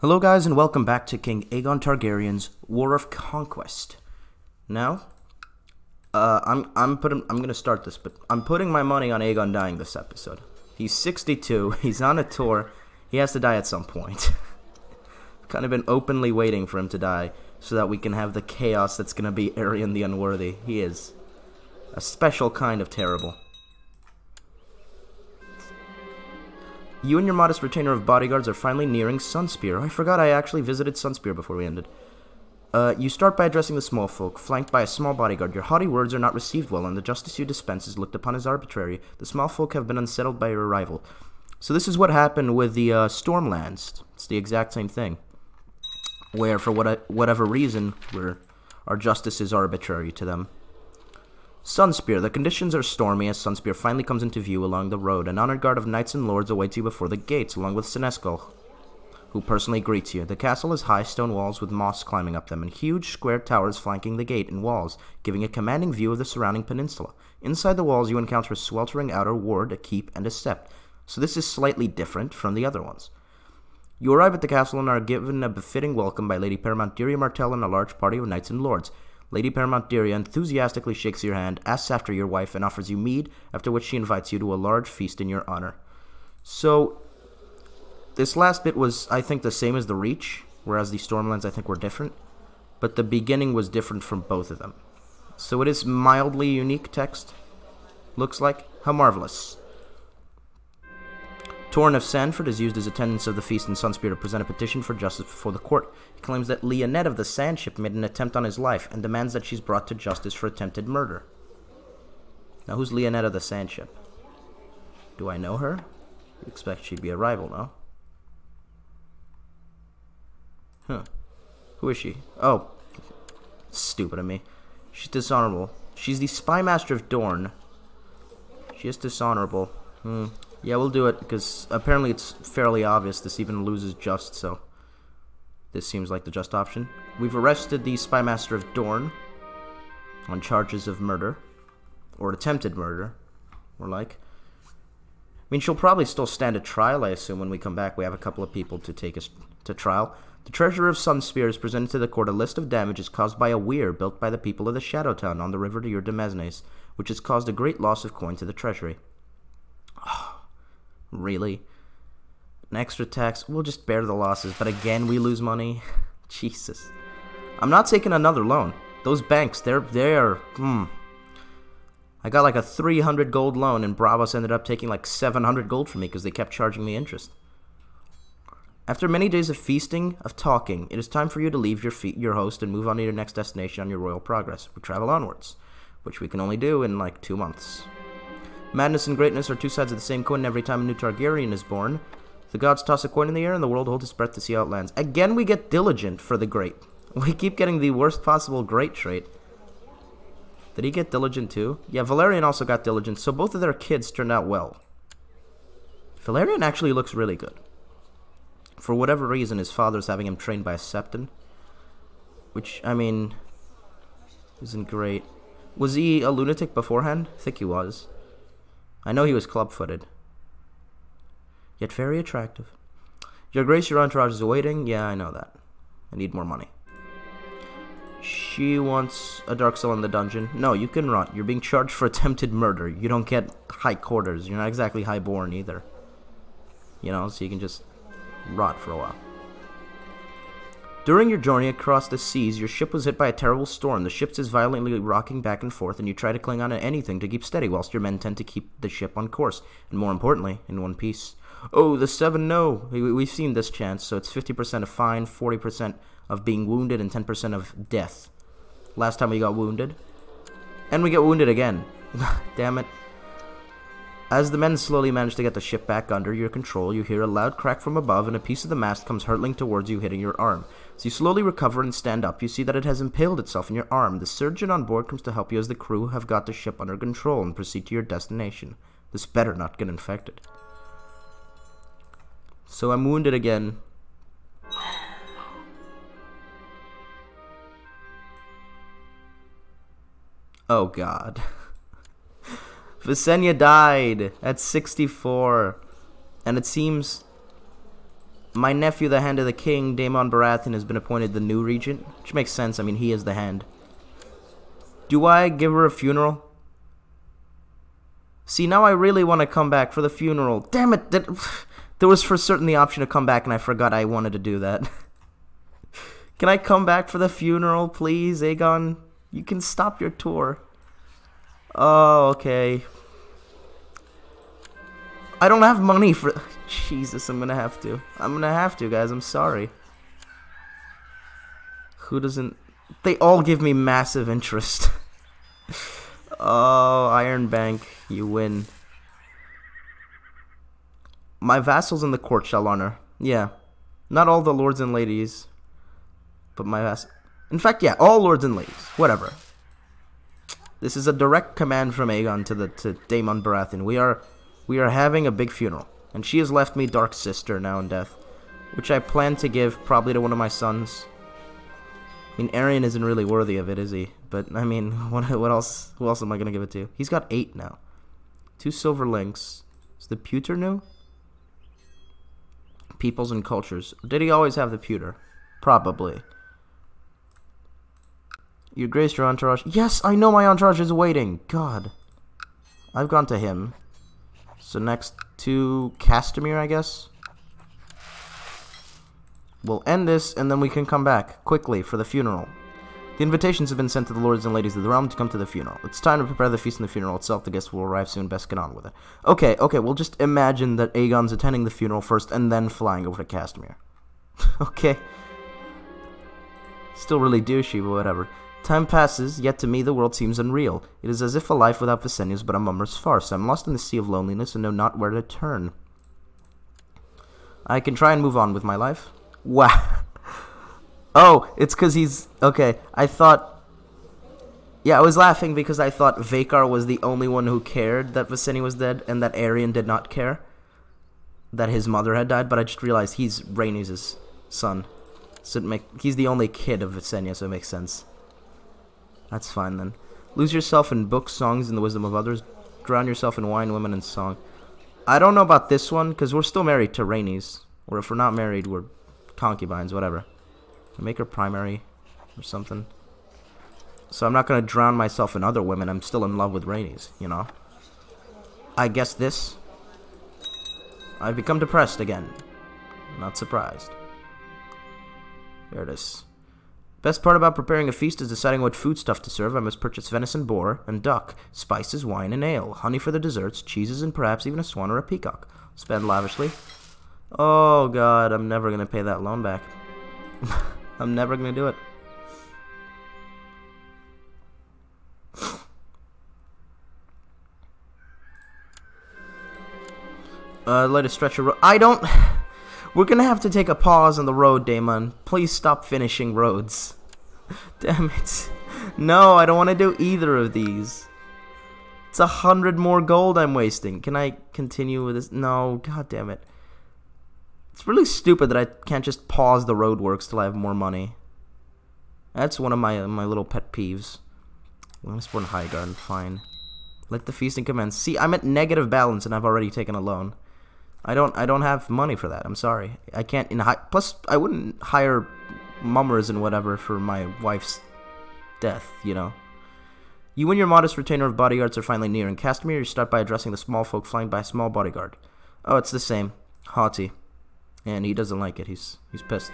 Hello, guys, and welcome back to King Aegon Targaryen's War of Conquest. Now, uh, I'm I'm putting I'm gonna start this, but I'm putting my money on Aegon dying this episode. He's 62. He's on a tour. He has to die at some point. kind of been openly waiting for him to die so that we can have the chaos that's gonna be Aerion the Unworthy. He is a special kind of terrible. You and your modest retainer of bodyguards are finally nearing Sunspear. I forgot I actually visited Sunspear before we ended. Uh, you start by addressing the small folk, flanked by a small bodyguard. Your haughty words are not received well, and the justice you dispense is looked upon as arbitrary. The small folk have been unsettled by your arrival. So this is what happened with the uh, Stormlands. It's the exact same thing. Where, for what, whatever reason, our justice is arbitrary to them. Sunspear. The conditions are stormy as Sunspear finally comes into view along the road. An honored guard of knights and lords awaits you before the gates, along with Seneschal, who personally greets you. The castle has high stone walls with moss climbing up them, and huge square towers flanking the gate and walls, giving a commanding view of the surrounding peninsula. Inside the walls, you encounter a sweltering outer ward, a keep, and a sept. So this is slightly different from the other ones. You arrive at the castle and are given a befitting welcome by Lady Paramount Dirya Martell and a large party of knights and lords. Lady Paramount Dirya enthusiastically shakes your hand, asks after your wife, and offers you mead, after which she invites you to a large feast in your honor. So, this last bit was, I think, the same as the Reach, whereas the Stormlands, I think, were different. But the beginning was different from both of them. So it is mildly unique text. Looks like. How marvelous. Torrhen of Sandford has used his attendance of the feast in Sunspear to present a petition for justice before the court. He claims that Leonette of the Sandship made an attempt on his life and demands that she's brought to justice for attempted murder. Now, who's Leonette of the Sandship? Do I know her? You expect she'd be a rival, no? Huh. Who is she? Oh. Stupid of me. She's dishonorable. She's the spy master of Dorne. She is dishonorable. Hmm. Yeah, we'll do it, because apparently it's fairly obvious this even loses just, so... This seems like the just option. We've arrested the Spy Master of Dorne on charges of murder. Or attempted murder, more like. I mean, she'll probably still stand a trial, I assume, when we come back. We have a couple of people to take us to trial. The Treasurer of Sunspear has presented to the court a list of damages caused by a weir built by the people of the Shadow Town on the river de Demesnes, which has caused a great loss of coin to the treasury. Oh, Really? An extra tax, we'll just bear the losses, but again we lose money? Jesus. I'm not taking another loan. Those banks, they're, they're, hmm. I got like a 300 gold loan and Braavos ended up taking like 700 gold from me because they kept charging me interest. After many days of feasting, of talking, it is time for you to leave your, feet your host and move on to your next destination on your royal progress. We travel onwards, which we can only do in like two months. Madness and greatness are two sides of the same coin every time a new Targaryen is born. The gods toss a coin in the air and the world holds its breath to see how it lands. Again, we get diligent for the great. We keep getting the worst possible great trait. Did he get diligent too? Yeah, Valerian also got diligent, so both of their kids turned out well. Valerian actually looks really good. For whatever reason, his father's having him trained by a Septon. Which, I mean, isn't great. Was he a lunatic beforehand? I think he was. I know he was club-footed. Yet very attractive. Your Grace, your entourage is waiting. Yeah, I know that. I need more money. She wants a dark cell in the dungeon. No, you can rot. You're being charged for attempted murder. You don't get high quarters. You're not exactly highborn either. You know, so you can just rot for a while. During your journey across the seas, your ship was hit by a terrible storm. The ship is violently rocking back and forth, and you try to cling on to anything to keep steady, whilst your men tend to keep the ship on course, and more importantly, in one piece. Oh, the seven no. We, have seen this chance, so it's 50% of fine, 40% of being wounded, and 10% of death. Last time we got wounded. And we get wounded again. Damn it. As the men slowly manage to get the ship back under your control, you hear a loud crack from above, and a piece of the mast comes hurtling towards you, hitting your arm. You slowly recover and stand up, you see that it has impaled itself in your arm. The surgeon on board comes to help you as the crew have got the ship under control and proceed to your destination. This better not get infected. So I'm wounded again. Oh god. Visenya died at 64. And it seems My nephew, the Hand of the King, Daemon Baratheon, has been appointed the new regent, which makes sense. I mean, he is the Hand. Do I give her a funeral? See, now I really want to come back for the funeral. Damn it! That, there was for certain the option to come back, and I forgot I wanted to do that. can I come back for the funeral, please, Aegon? You can stop your tour. Oh, okay. I don't have money for... Jesus, I'm gonna have to. I'm gonna have to, guys. I'm sorry. Who doesn't... They all give me massive interest. oh, Iron Bank. You win. My vassals in the court shall honor. Yeah. Not all the lords and ladies. But my vassals... In fact, yeah, all lords and ladies. Whatever. This is a direct command from Aegon to the to Daemon Baratheon. We are we are having a big funeral, and she has left me Dark Sister now in death, which I plan to give probably to one of my sons. I mean, Aerion isn't really worthy of it, is he? But I mean, what what else? Who else am I gonna give it to? He's got eight now. Two silver links. Is the pewter new? Peoples and cultures. Did he always have the pewter? Probably. You graced your entourage. Yes, I know my entourage is waiting. God. I've gone to him. So next to Castamere, I guess. We'll end this, and then we can come back, quickly, for the funeral. The invitations have been sent to the lords and ladies of the realm to come to the funeral. It's time to prepare the feast and the funeral itself. The guests will arrive soon. Best get on with it. Okay, okay, we'll just imagine that Aegon's attending the funeral first, and then flying over to Castamere. okay. Still really douchey, but whatever. Time passes, yet to me the world seems unreal. It is as if a life without Visenya is but a mummer's farce. I am lost in the sea of loneliness and know not where to turn. I can try and move on with my life. Wow. oh, it's because he's... Okay, I thought... Yeah, I was laughing because I thought Vhagar was the only one who cared that Visenya was dead and that Aerion did not care that his mother had died, but I just realized he's Rhaenys' son. So make, he's the only kid of Visenya, so it makes sense. That's fine then. Lose yourself in books, songs, and the wisdom of others. Drown yourself in wine, women, and song. I don't know about this one, because we're still married to Rhaenys. Or if we're not married, we're concubines, whatever. Make her primary or something. So I'm not going to drown myself in other women. I'm still in love with Rhaenys, you know? I guess this. I've become depressed again. Not surprised. There it is. Best part about preparing a feast is deciding what foodstuff to serve. I must purchase venison, boar, and duck, spices, wine, and ale, honey for the desserts, cheeses, and perhaps even a swan or a peacock. Spend lavishly. Oh god, I'm never gonna pay that loan back. I'm never gonna do it. Uh, let us stretch a. I don't... We're gonna have to take a pause on the road, Daemon. Please stop finishing roads. Damn it. No, I don't want to do either of these. It's a hundred more gold I'm wasting. Can I continue with this? No, god damn it. It's really stupid that I can't just pause the roadworks till I have more money. That's one of my my little pet peeves. I'm gonna spawn Highgarden, fine. Let the feasting commence. See, I'm at negative balance and I've already taken a loan. I don't I don't have money for that. I'm sorry. I can't in plus I wouldn't hire mummers and whatever for my wife's death, you know. You and your modest retainer of bodyguards are finally near. In Castamere, you start by addressing the small folk flanked by a small bodyguard. Oh, it's the same. Haughty. And he doesn't like it. He's he's pissed.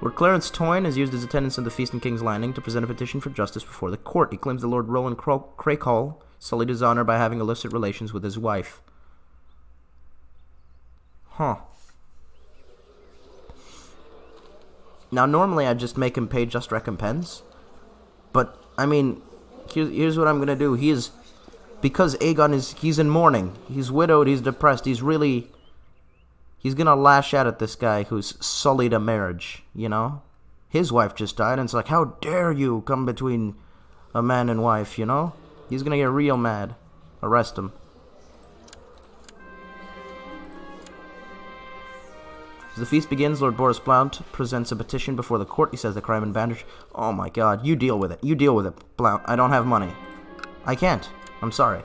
Lord Clarence Toyne has used his attendance in the Feast in King's Landing to present a petition for justice before the court. He claims that Lord Roland Crakehall sullied his honor by having illicit relations with his wife. Huh. Now, normally I just make him pay just recompense. But, I mean, here's, what I'm going to do. He is, because Aegon is, he's in mourning. He's widowed, he's depressed, he's really, he's going to lash out at this guy who's sullied a marriage, you know? His wife just died, and it's like, how dare you come between a man and wife, you know? He's going to get real mad. Arrest him. As the feast begins, Lord Boris Blount presents a petition before the court. He says the crime and bandage. Oh my god, you deal with it. You deal with it, Blount. I don't have money. I can't. I'm sorry.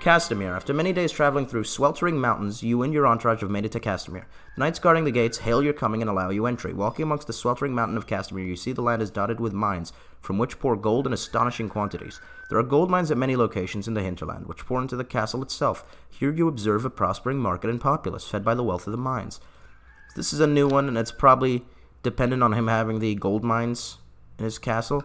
Castamere. After many days traveling through sweltering mountains, you and your entourage have made it to Castamere. The knights guarding the gates hail your coming and allow you entry. Walking amongst the sweltering mountain of Castamere, you see the land is dotted with mines, from which pour gold in astonishing quantities. There are gold mines at many locations in the hinterland, which pour into the castle itself. Here you observe a prospering market and populace, fed by the wealth of the mines. This is a new one, and it's probably dependent on him having the gold mines in his castle.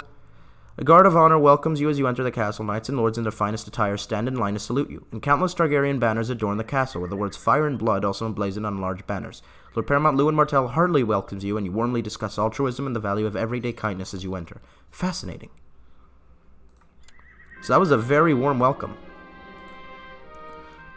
A guard of honor welcomes you as you enter the castle. Knights and lords in their finest attire stand in line to salute you, and countless Targaryen banners adorn the castle, with the words Fire and Blood also emblazoned on large banners. Lord Paramount Lewin Martell heartily welcomes you, and you warmly discuss altruism and the value of everyday kindness as you enter. Fascinating. So that was a very warm welcome.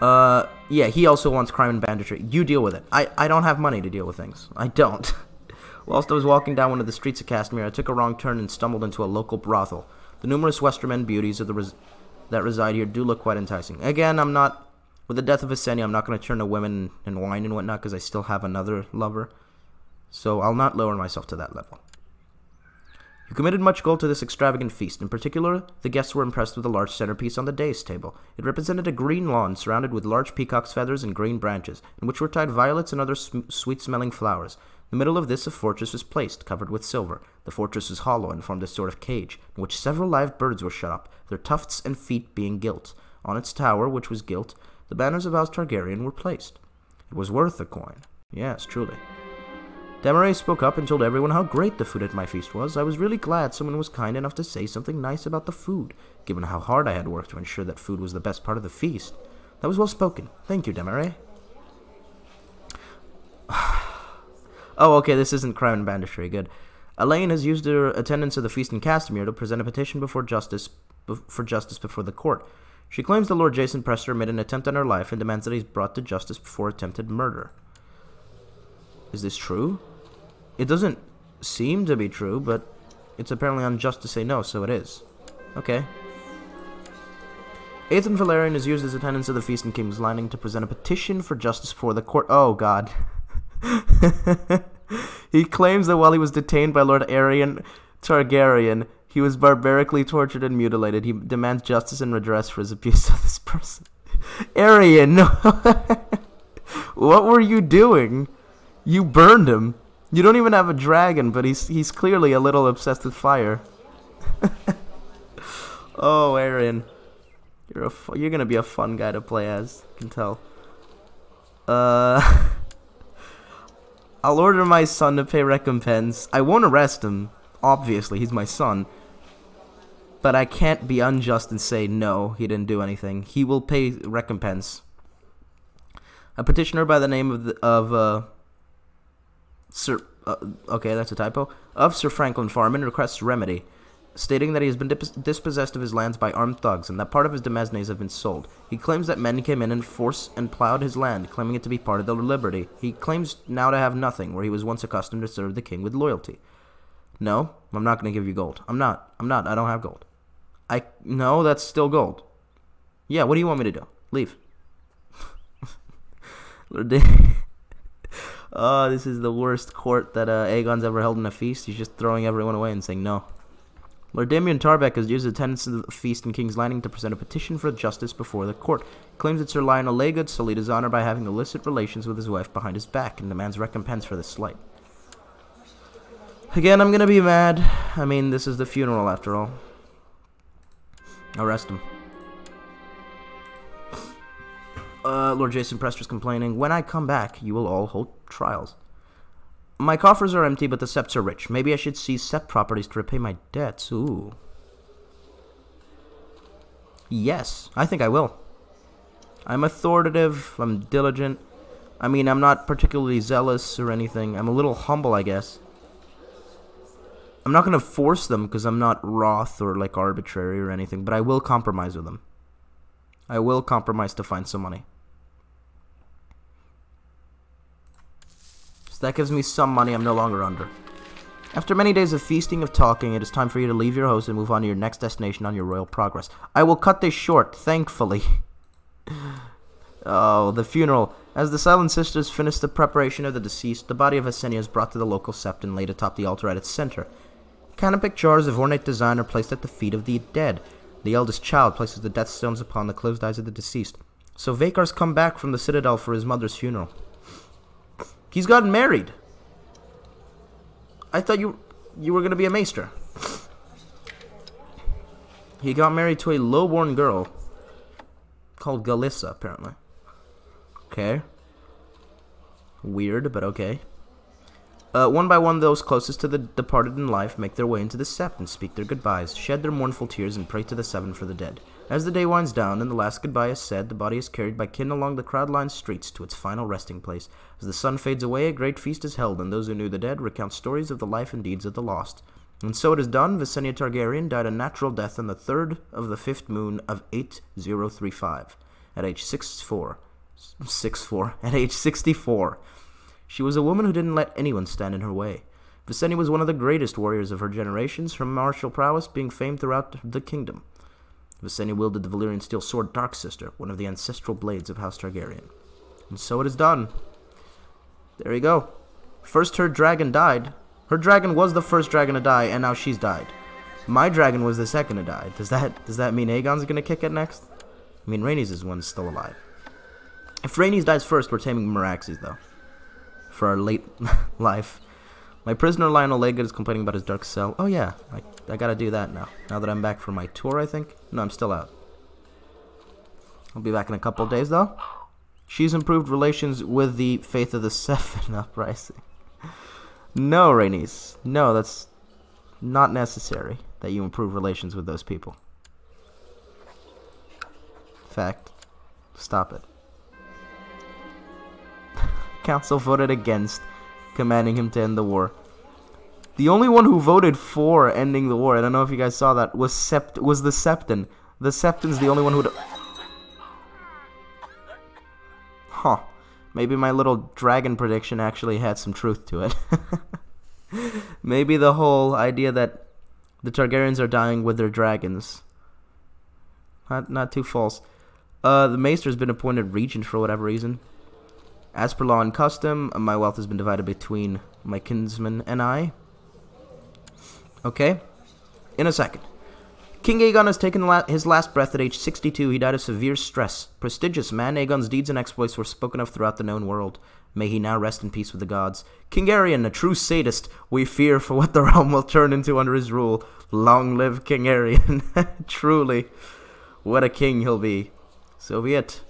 Uh, yeah, he also wants crime and banditry. You deal with it. I, I don't have money to deal with things. I don't. Whilst I was walking down one of the streets of Castamere, I took a wrong turn and stumbled into a local brothel. The numerous Westermen beauties of the res that reside here do look quite enticing. Again, I'm not, with the death of Visenya, I'm not going to turn to women and wine and whatnot because I still have another lover. So I'll not lower myself to that level. You committed much gold to this extravagant feast. In particular, the guests were impressed with a large centerpiece on the dais table. It represented a green lawn surrounded with large peacock's feathers and green branches, in which were tied violets and other sweet-smelling flowers. In the middle of this a fortress was placed, covered with silver. The fortress was hollow and formed a sort of cage, in which several live birds were shut up, their tufts and feet being gilt. On its tower, which was gilt, the banners of House Targaryen were placed. It was worth a coin. Yes, truly. Demaray spoke up and told everyone how great the food at my feast was. I was really glad someone was kind enough to say something nice about the food, given how hard I had worked to ensure that food was the best part of the feast. That was well spoken. Thank you, Demaray. Oh, okay, this isn't crime and banditry. Good. Elaine has used her attendance at the feast in Castamere to present a petition before justice for justice before the court. She claims that Lord Jason Prester made an attempt on her life and demands that he's brought to justice before attempted murder. Is this true? It doesn't seem to be true, but it's apparently unjust to say no, so it is. Okay. Aethan Velaryon is used his attendance of the feast in King's Landing to present a petition for justice for the court. Oh, God. he claims that while he was detained by Lord Aerion Targaryen, he was barbarically tortured and mutilated. He demands justice and redress for his abuse of this person. Aerion, what were you doing? You burned him. You don't even have a dragon, but he's he's clearly a little obsessed with fire. oh, Aerion, you're a you're gonna be a fun guy to play as. I can tell. Uh. I'll order my son to pay recompense. I won't arrest him. Obviously, he's my son. But I can't be unjust and say, no, he didn't do anything. He will pay recompense. A petitioner by the name of, the, of uh, Sir... Uh, okay, that's a typo. Of Sir Franklin Farman requests remedy stating that he has been dispossessed of his lands by armed thugs and that part of his demesnes have been sold. He claims that men came in and forced and plowed his land, claiming it to be part of their liberty. He claims now to have nothing, where he was once accustomed to serve the king with loyalty. No, I'm not going to give you gold. I'm not. I'm not. I don't have gold. I no, that's still gold. Yeah, what do you want me to do? Leave. oh, this is the worst court that uh, Aegon's ever held in a feast. He's just throwing everyone away and saying no. Lord Damien Tarbeck has used the attendance at the feast in King's Landing to present a petition for justice before the court. He claims that Sir Lionel Legud sullied his honor by having illicit relations with his wife behind his back and demands recompense for this slight. Again, I'm gonna be mad. I mean, this is the funeral after all. Arrest him. Uh, Lord Jason Prester's complaining, When I come back, you will all hold trials. My coffers are empty, but the septs are rich. Maybe I should seize sept properties to repay my debts. Ooh. Yes, I think I will. I'm authoritative, I'm diligent. I mean, I'm not particularly zealous or anything. I'm a little humble, I guess. I'm not going to force them because I'm not wroth or like arbitrary or anything, but I will compromise with them. I will compromise to find some money. So that gives me some money I'm no longer under. After many days of feasting of talking, it is time for you to leave your host and move on to your next destination on your royal progress. I will cut this short, thankfully. oh, the funeral. As the Silent Sisters finish the preparation of the deceased, the body of Visenya is brought to the local sept and laid atop the altar at its center. Canopic jars of ornate design are placed at the feet of the dead. The eldest child places the death stones upon the closed eyes of the deceased. So Vhagar's come back from the citadel for his mother's funeral. He's gotten married. I thought you you were gonna be a maester. He got married to a lowborn girl called Galissa, apparently. Okay. Weird, but okay. Uh, one by one, those closest to the departed in life make their way into the sept and speak their goodbyes, shed their mournful tears, and pray to the seven for the dead. As the day winds down and the last goodbye is said, the body is carried by kin along the crowd-lined streets to its final resting place. As the sun fades away, a great feast is held, and those who knew the dead recount stories of the life and deeds of the lost. And so it is done. Visenya Targaryen died a natural death on the third of the fifth moon of 8035, at age 64. 64. At age 64. She was a woman who didn't let anyone stand in her way. Visenya was one of the greatest warriors of her generations, her martial prowess being famed throughout the kingdom. Visenya wielded the Valyrian steel sword Dark Sister, one of the ancestral blades of House Targaryen. And so it is done. There you go. First her dragon died. Her dragon was the first dragon to die, and now she's died. My dragon was the second to die. Does that does that mean Aegon's gonna kick it next? I mean Rhaenys' one's still alive. If Rhaenys dies first, we're taming Meraxes though for our late life. My prisoner Lionel Leggett is complaining about his dark cell. Oh yeah, I, I gotta do that now. Now that I'm back from my tour, I think. No, I'm still out. I'll be back in a couple days though. She's improved relations with the Faith of the Seven Uprising. no, Rhaenys. No, that's not necessary that you improve relations with those people. Fact. Stop it council voted against commanding him to end the war. The only one who voted for ending the war, I don't know if you guys saw that, was Sept was the Septon. The Septon's the only one who Huh. Maybe my little dragon prediction actually had some truth to it. Maybe the whole idea that the Targaryens are dying with their dragons. Not not too false. Uh, the Maester's been appointed regent for whatever reason. As per law and custom, my wealth has been divided between my kinsman and I. Okay? In a second. King Aegon has taken his last breath at age 62. He died of severe stress. Prestigious man, Aegon's deeds and exploits were spoken of throughout the known world. May he now rest in peace with the gods. King Aerion, a true sadist, we fear for what the realm will turn into under his rule. Long live King Aerion. Truly, what a king he'll be. So be it.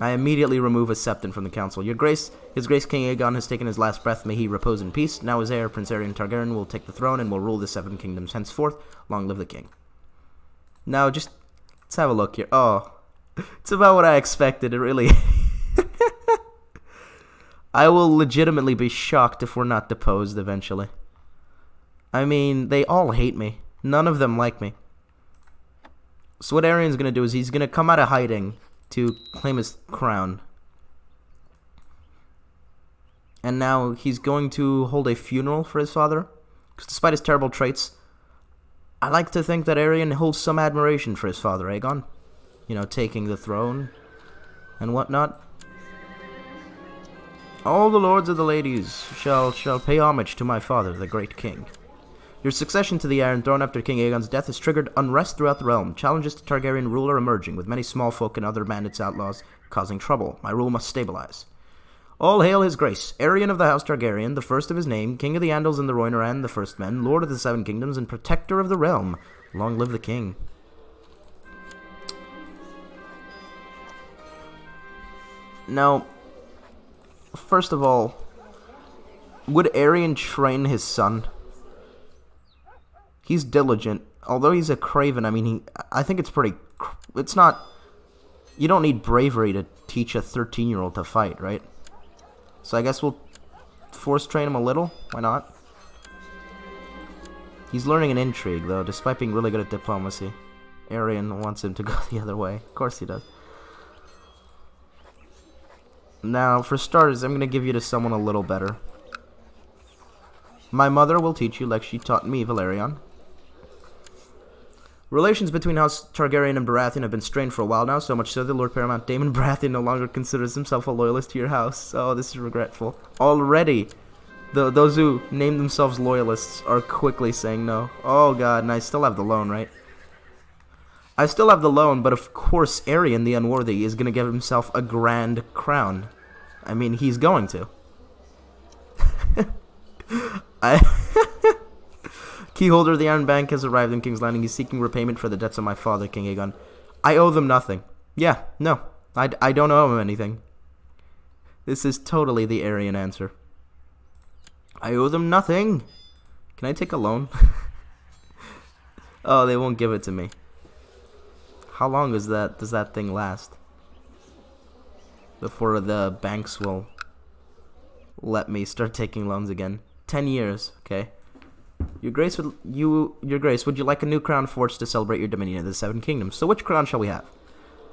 I immediately remove a septon from the council. Your grace, his grace King Aegon has taken his last breath. May he repose in peace. Now his heir, Prince Aerion Targaryen, will take the throne and will rule the seven kingdoms henceforth. Long live the king. Now, just let's have a look here. Oh, it's about what I expected. It really. I will legitimately be shocked if we're not deposed eventually. I mean, they all hate me. None of them like me. So what Aerion's gonna do is he's gonna come out of hiding to claim his crown. And now he's going to hold a funeral for his father. Because despite his terrible traits, I like to think that Aerion holds some admiration for his father, Aegon. You know, taking the throne and whatnot. All the lords of the ladies shall shall pay homage to my father, the great king. Your succession to the Iron Throne after King Aegon's death has triggered unrest throughout the realm. Challenges to Targaryen rule are emerging, with many small folk and other bandits outlaws causing trouble. My rule must stabilize. All hail his grace, Aerion of the House Targaryen, the first of his name, King of the Andals and the Rhoynar and the First Men, Lord of the Seven Kingdoms, and Protector of the Realm. Long live the King. Now, first of all, would Aerion train his son? He's diligent. Although he's a craven, I mean, he. I think it's pretty. It's not. You don't need bravery to teach a 13 year old to fight, right? So I guess we'll force train him a little. Why not? He's learning an intrigue, though, despite being really good at diplomacy. Aerion wants him to go the other way. Of course he does. Now, for starters, I'm going to give you to someone a little better. My mother will teach you like she taught me, Velaryon. Relations between House Targaryen and Baratheon have been strained for a while now, so much so that Lord Paramount Daemon Baratheon no longer considers himself a loyalist to your house. Oh, this is regretful. Already, the, those who name themselves loyalists are quickly saying no. Oh god, and I still have the loan, right? I still have the loan, but of course Aerion the Unworthy is going to give himself a grand crown. I mean, he's going to. I Keyholder of the Iron Bank has arrived in King's Landing. He's seeking repayment for the debts of my father, King Aegon. I owe them nothing. Yeah, no. I, I don't owe him anything. This is totally the Aerion answer. I owe them nothing. Can I take a loan? oh, they won't give it to me. How long is that? Does that thing last? Before the banks will let me start taking loans again. Ten years, okay. Your Grace, would you, Your Grace, would you like a new crown forged to celebrate your dominion of the Seven Kingdoms? So which crown shall we have?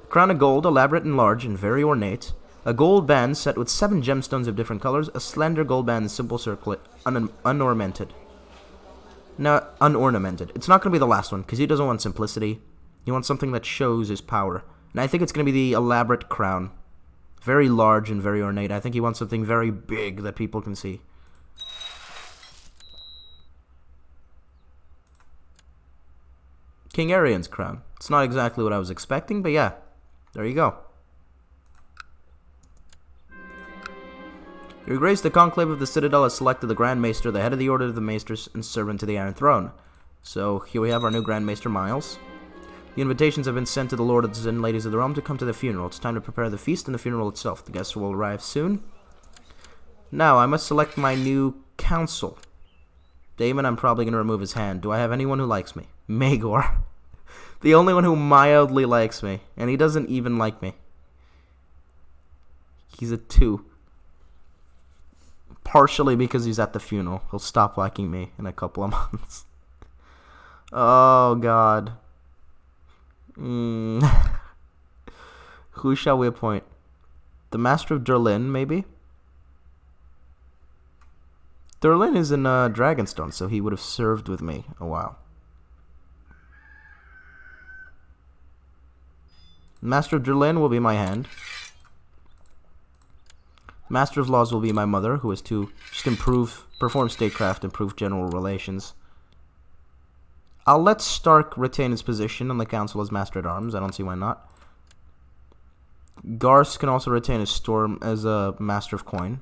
A crown of gold, elaborate and large and very ornate. A gold band set with seven gemstones of different colors. A slender gold band, simple circlet, un unornamented. No, unornamented. It's not going to be the last one, because he doesn't want simplicity. He wants something that shows his power. And I think it's going to be the elaborate crown. Very large and very ornate. I think he wants something very big that people can see. King Aerion's crown. It's not exactly what I was expecting, but yeah. There you go. Your Grace, the Conclave of the Citadel has selected the Grand Maester, the head of the Order of the Maesters, and servant to the Iron Throne. So, here we have our new Grand Maester, Miles. The invitations have been sent to the lords and ladies of the realm to come to the funeral. It's time to prepare the feast and the funeral itself. The guests will arrive soon. Now, I must select my new council. Daemon, I'm probably going to remove his hand. Do I have anyone who likes me? Maegor. the only one who mildly likes me. And he doesn't even like me. He's a 2. Partially because he's at the funeral. He'll stop liking me in a couple of months. oh, God. Mm. who shall we appoint? The Master of Durlin, maybe? Durlin is in uh, Dragonstone, so he would have served with me a while. Master of Durlin will be my hand. Master of Laws will be my mother, who is to just improve, perform statecraft, improve general relations. I'll let Stark retain his position on the Council as Master at Arms. I don't see why not. Garce can also retain his Storm as a Master of Coin.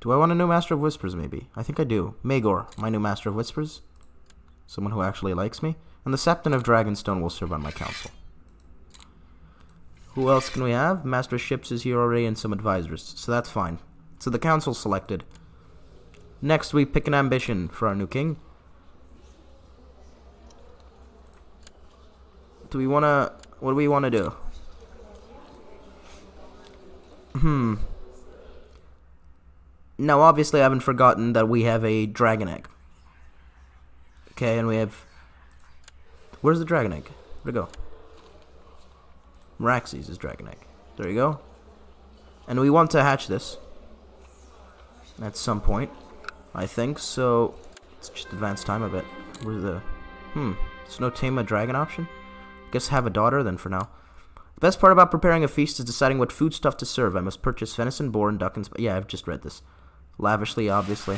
Do I want a new Master of Whispers, maybe? I think I do. Maegor, my new Master of Whispers. Someone who actually likes me. And the Septon of Dragonstone will serve on my council. Who else can we have? Master Ships is here already and some advisors, so that's fine. So the council's selected. Next, we pick an ambition for our new king. Do we want to... What do we want to do? Hmm. Now, obviously, I haven't forgotten that we have a dragon egg. Okay, and we have... Where's the dragon egg? Where'd it go? Meraxes is dragon egg. There you go. And we want to hatch this. At some point. I think, so... Let's just advance time a bit. Where's the... Hmm. There's no tame a dragon option? Guess have a daughter then for now. The best part about preparing a feast is deciding what foodstuff to serve. I must purchase venison, boar, and duck and... Yeah, I've just read this. Lavishly, obviously.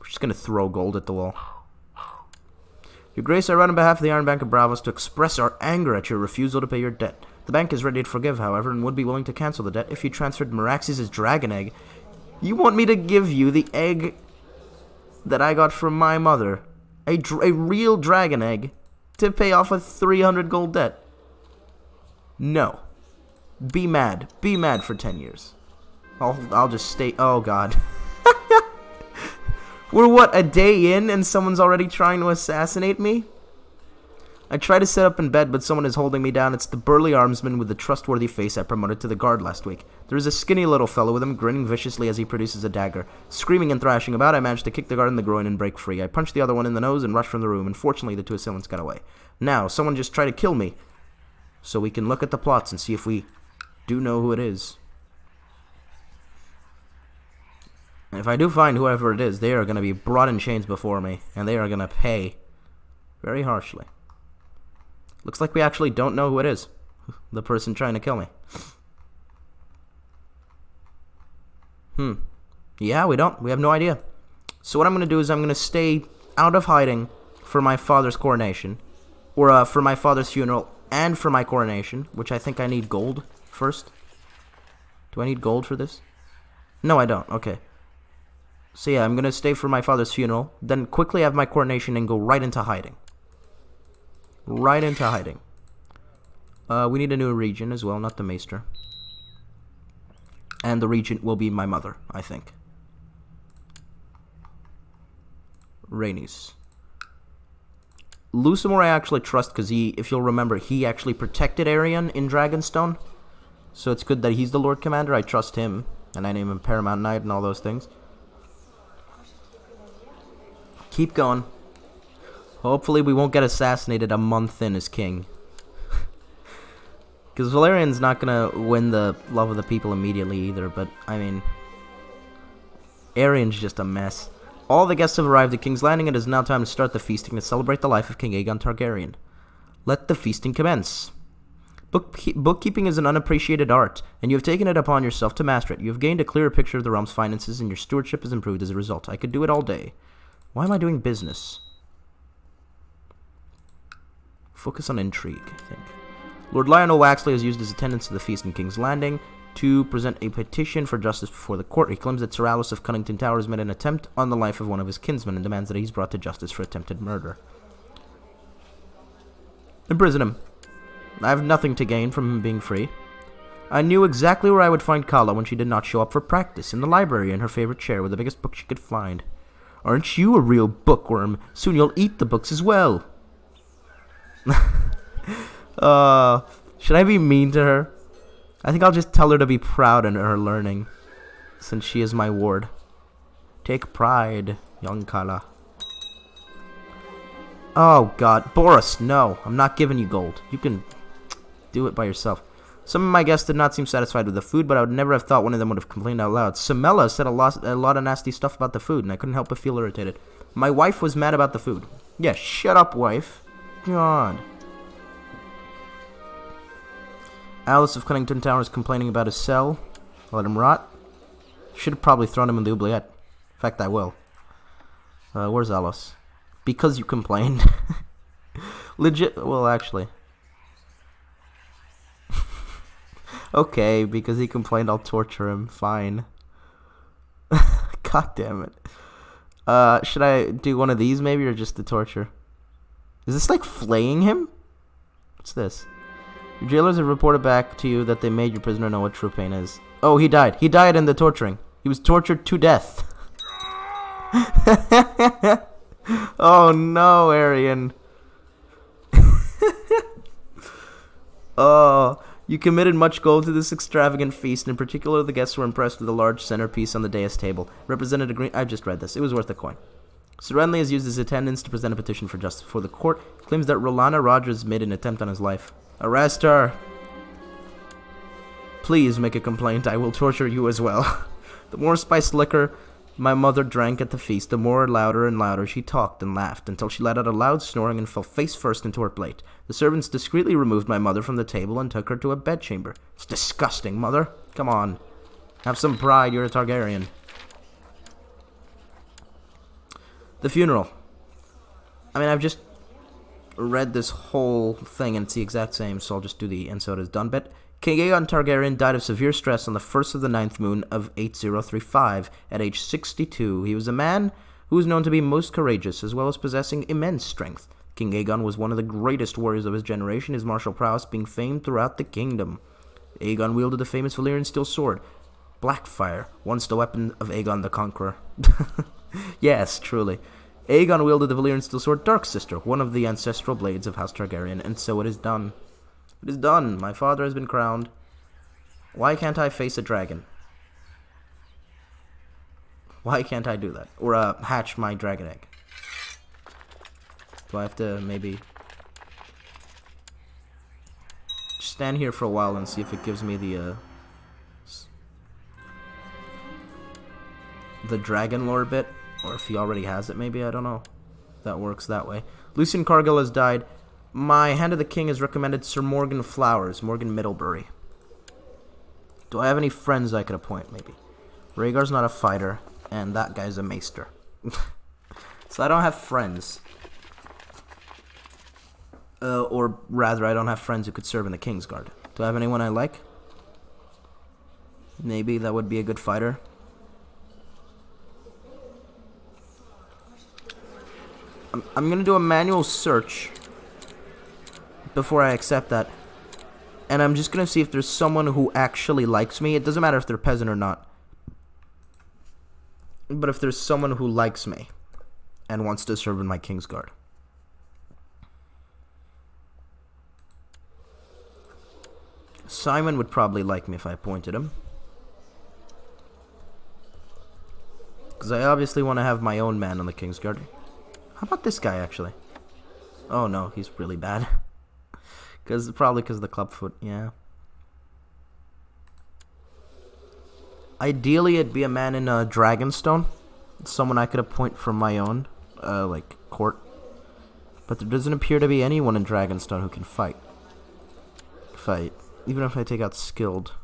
We're just to throw gold at the wall. Your Grace, I run on behalf of the Iron Bank of Braavos to express our anger at your refusal to pay your debt. The bank is ready to forgive, however, and would be willing to cancel the debt if you transferred Meraxes' dragon egg. You want me to give you the egg that I got from my mother, a, a real dragon egg, to pay off a 300 gold debt? No. Be mad. Be mad for 10 years. I'll, I'll just stay. Oh, God. We're what, a day in and someone's already trying to assassinate me? I try to sit up in bed, but someone is holding me down. It's the burly armsman with the trustworthy face I promoted to the guard last week. There is a skinny little fellow with him, grinning viciously as he produces a dagger. Screaming and thrashing about, I manage to kick the guard in the groin and break free. I punch the other one in the nose and rush from the room, and fortunately the two assailants got away. Now, someone just tried to kill me, so we can look at the plots and see if we do know who it is. If I do find whoever it is, they are going to be brought in chains before me, and they are going to pay very harshly. Looks like we actually don't know who it is. The person trying to kill me. Hmm. Yeah, we don't. We have no idea. So what I'm going to do is I'm going to stay out of hiding for my father's coronation, or uh, for my father's funeral and for my coronation, which I think I need gold first. Do I need gold for this? No, I don't. Okay. So yeah, I'm gonna stay for my father's funeral, then quickly have my coronation and go right into hiding. Right into hiding. Uh, we need a new regent as well, not the maester. And the regent will be my mother, I think. Rhaenys. Lucimore I actually trust because he, if you'll remember, he actually protected Aerion in Dragonstone. So it's good that he's the Lord Commander. I trust him. And I name him Paramount Knight and all those things. Keep going. Hopefully we won't get assassinated a month in as king. Because Valerian's not going to win the love of the people immediately either, but, I mean... Aerion's just a mess. All the guests have arrived at King's Landing, and it is now time to start the feasting to celebrate the life of King Aegon Targaryen. Let the feasting commence. Bookkeep bookkeeping is an unappreciated art, and you have taken it upon yourself to master it. You have gained a clearer picture of the realm's finances, and your stewardship has improved as a result. I could do it all day. Why am I doing business? Focus on intrigue, I think. Lord Lionel Waxley has used his attendance to the feast in King's Landing to present a petition for justice before the court. He claims that Sir Alys of Cunnington Towers made an attempt on the life of one of his kinsmen and demands that he's brought to justice for attempted murder. Imprison him. I have nothing to gain from him being free. I knew exactly where I would find Kala when she did not show up for practice, in the library in her favorite chair with the biggest book she could find. Aren't you a real bookworm? Soon you'll eat the books as well. uh, should I be mean to her? I think I'll just tell her to be proud in her learning, since she is my ward. Take pride, young Kala. Oh god, Boris, no, I'm not giving you gold. You can do it by yourself. Some of my guests did not seem satisfied with the food, but I would never have thought one of them would have complained out loud. Samela said a lot, a lot of nasty stuff about the food, and I couldn't help but feel irritated. My wife was mad about the food. Yeah, shut up, wife. God. Alice of Cunnington Tower is complaining about his cell. Let him rot. Should have probably thrown him in the oubliette. In fact, I will. Uh, where's Alice? Because you complained. Legit. Well, actually. Okay, because he complained, I'll torture him. Fine. God damn it. Uh, should I do one of these maybe, or just the torture? Is this like flaying him? What's this? Your jailers have reported back to you that they made your prisoner know what true pain is. Oh, he died. He died in the torturing. He was tortured to death. oh no, Aerion. oh, you committed much gold to this extravagant feast. In particular, the guests were impressed with the large centerpiece on the dais table. Represented a green. I've just read this. It was worth a coin. Sir Renly has used his attendance to present a petition for justice before the court. Claims that R'hllana Rogers made an attempt on his life. Arrest her! Please make a complaint, I will torture you as well. the more spiced liquor my mother drank at the feast, the more louder and louder she talked and laughed, until she let out a loud snoring and fell face first into her plate. The servants discreetly removed my mother from the table and took her to a bedchamber. It's disgusting, mother. Come on. Have some pride, you're a Targaryen. The funeral. I mean, I've just read this whole thing and it's the exact same, so I'll just do the and so it is done bit. King Aegon Targaryen died of severe stress on the first of the ninth moon of 8035 at age 62. He was a man who was known to be most courageous, as well as possessing immense strength. King Aegon was one of the greatest warriors of his generation, his martial prowess being famed throughout the kingdom. Aegon wielded the famous Valyrian steel sword, Blackfyre, once the weapon of Aegon the Conqueror. yes, truly. Aegon wielded the Valyrian steel sword Dark Sister, one of the ancestral blades of House Targaryen, and so it is done. It is done. My father has been crowned. Why can't I face a dragon? Why can't I do that? Or uh, hatch my dragon egg? Do I have to maybe stand here for a while and see if it gives me the uh, the dragon lore bit? Or if he already has it, maybe? I don't know. That works that way. Lucian Cargill has died. My Hand of the King has recommended Sir Morgan Flowers, Morgan Middlebury. Do I have any friends I could appoint, maybe? Rhaegar's not a fighter, and that guy's a maester. so I don't have friends. Uh, or rather, I don't have friends who could serve in the King's Guard. Do I have anyone I like? Maybe that would be a good fighter. I'm, I'm gonna do a manual search before I accept that. And I'm just gonna see if there's someone who actually likes me. It doesn't matter if they're peasant or not. But if there's someone who likes me and wants to serve in my King's Guard. Simon would probably like me if I appointed him. Because I obviously want to have my own man on the King's Guard. How about this guy, actually? Oh, no, he's really bad. Cause Probably because of the clubfoot, yeah. Ideally, it'd be a man in a Dragonstone. Someone I could appoint from my own, uh, like, court. But there doesn't appear to be anyone in Dragonstone who can fight. Fight. Even if I take out skilled,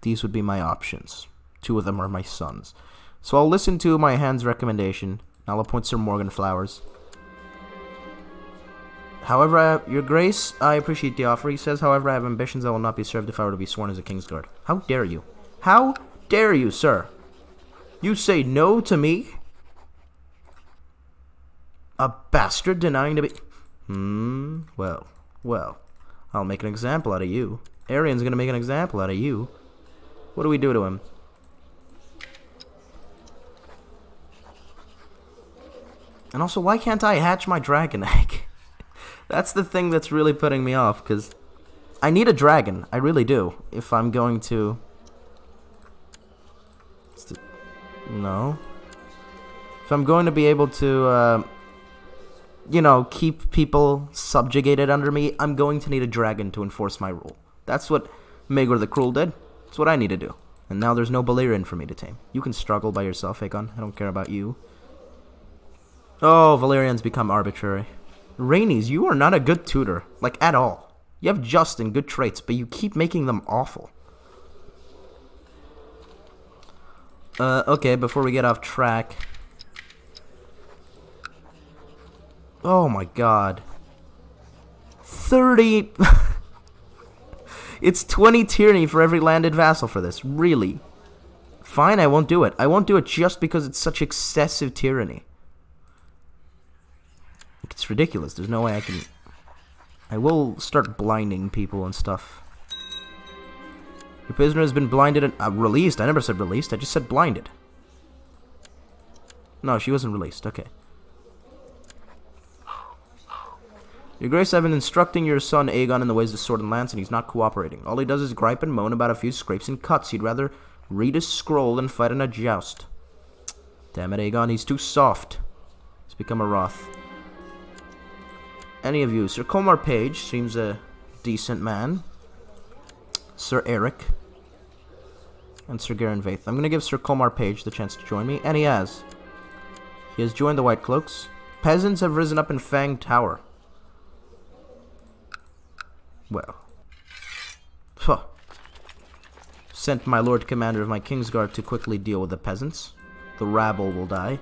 these would be my options. Two of them are my sons. So I'll listen to my hand's recommendation. I'll appoint Sir Morgan Flowers. However, I, Your Grace, I appreciate the offer. He says, however, I have ambitions that will not be served if I were to be sworn as a King's Guard. How dare you? How dare you, sir? You say no to me? A bastard denying to be... Hmm, well, well. I'll make an example out of you. Aerion's gonna make an example out of you. What do we do to him? And also, why can't I hatch my dragon egg? That's the thing that's really putting me off, because I need a dragon. I really do. If I'm going to... No. If I'm going to be able to, uh, you know, keep people subjugated under me, I'm going to need a dragon to enforce my rule. That's what Maegor the Cruel did. That's what I need to do. And now there's no Balerion for me to tame. You can struggle by yourself, Aegon. I don't care about you. Oh, Valerion's become arbitrary. Rhaenys, you are not a good tutor. Like, at all. You have just and good traits, but you keep making them awful. Uh, okay, before we get off track. Oh my god. 30... it's 20 tyranny for every landed vassal for this. Really? Fine, I won't do it. I won't do it just because it's such excessive tyranny. It's ridiculous. There's no way I can... I will start blinding people and stuff. Your prisoner has been blinded and... Uh, released? I never said released. I just said blinded. No, she wasn't released. Okay. Your Grace, I've been instructing your son Aegon in the ways of sword and lance, and he's not cooperating. All he does is gripe and moan about a few scrapes and cuts. He'd rather read a scroll than fight in a joust. Damn it, Aegon, he's too soft. He's become a Roth any of you. Sir Comar Page seems a decent man. Sir Eric. And Sir Garen Vaith. I'm going to give Sir Comar Page the chance to join me, and he has. He has joined the White Cloaks. Peasants have risen up in Fang Tower. Well. Huh. Sent my Lord Commander of my Kingsguard to quickly deal with the peasants. The rabble will die.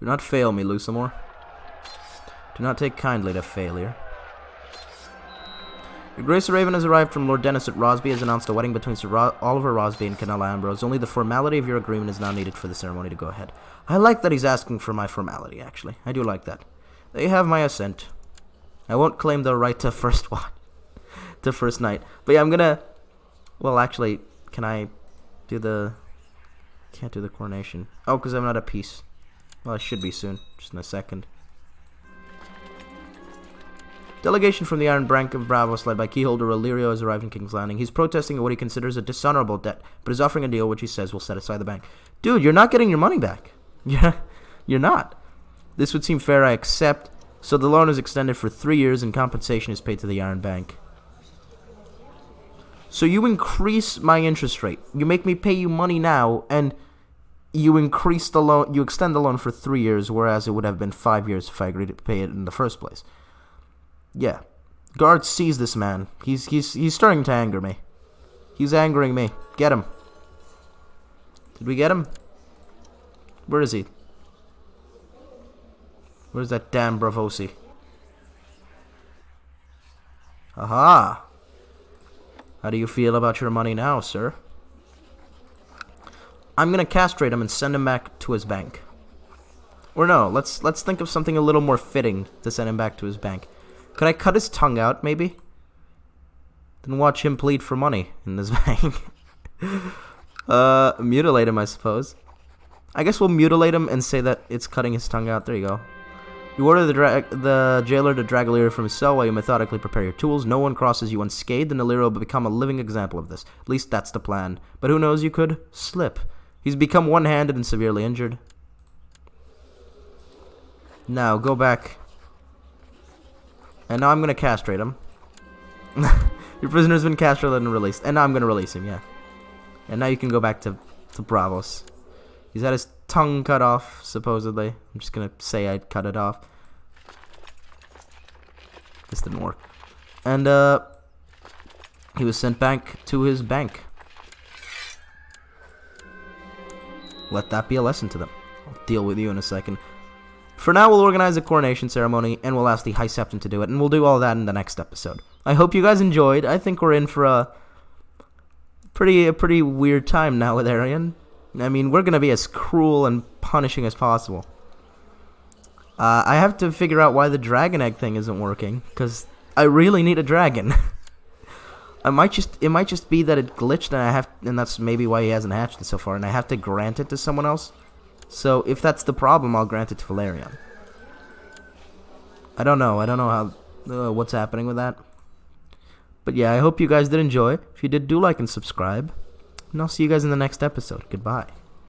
Do not fail me, Lucamore. Do not take kindly to failure. Your Grace the Raven has arrived from Lord Dennis at Rosby has announced a wedding between Sir Ro Oliver Rosby and Canella Ambrose. Only the formality of your agreement is now needed for the ceremony to go ahead. I like that he's asking for my formality, actually. I do like that. They have my assent. I won't claim the right to first one. to first night. But yeah, I'm gonna... Well, actually, can I do the... Can't do the coronation. Oh, because I'm not a peace. Well, it should be soon, just in a second. Delegation from the Iron Bank of Braavos, led by keyholder Illyrio, has arrived in King's Landing. He's protesting at what he considers a dishonorable debt, but is offering a deal which he says will set aside the bank. Dude, you're not getting your money back. Yeah, you're not. This would seem fair, I accept. So the loan is extended for three years and compensation is paid to the Iron Bank. So you increase my interest rate. You make me pay you money now, and you increase the loan, you extend the loan for three years, whereas it would have been five years if I agreed to pay it in the first place. Yeah, guard seize this man. He's he's he's starting to anger me. He's angering me. Get him. Did we get him? Where is he? Where's that damn Braavosi? Aha! How do you feel about your money now, sir? I'm gonna castrate him and send him back to his bank. Or no, let's let's think of something a little more fitting to send him back to his bank. Could I cut his tongue out, maybe? Then watch him plead for money in this bank. uh, mutilate him, I suppose. I guess we'll mutilate him and say that it's cutting his tongue out. There you go. You order the, the jailer to drag Illyrio from his cell while you methodically prepare your tools. No one crosses you unscathed, and Illyrio will become a living example of this. At least that's the plan. But who knows, you could slip. He's become one-handed and severely injured. Now, go back. And now I'm going to castrate him. Your prisoner's been castrated and released. And now I'm going to release him, yeah. And now you can go back to, to Braavos. He's had his tongue cut off, supposedly. I'm just gonna say I'd cut it off. This didn't work. And, uh, he was sent back to his bank. Let that be a lesson to them. I'll deal with you in a second. For now, we'll organize a coronation ceremony, and we'll ask the High Septon to do it, and we'll do all that in the next episode. I hope you guys enjoyed. I think we're in for a pretty a pretty weird time now with Aerion. I mean, we're going to be as cruel and punishing as possible. Uh, I have to figure out why the dragon egg thing isn't working, because I really need a dragon. I might just it might just be that it glitched and I have and that's maybe why he hasn't hatched it so far and I have to grant it to someone else. So if that's the problem, I'll grant it to Valerian. I don't know. I don't know how uh, what's happening with that. But yeah, I hope you guys did enjoy. If you did, do like and subscribe. And I'll see you guys in the next episode. Goodbye.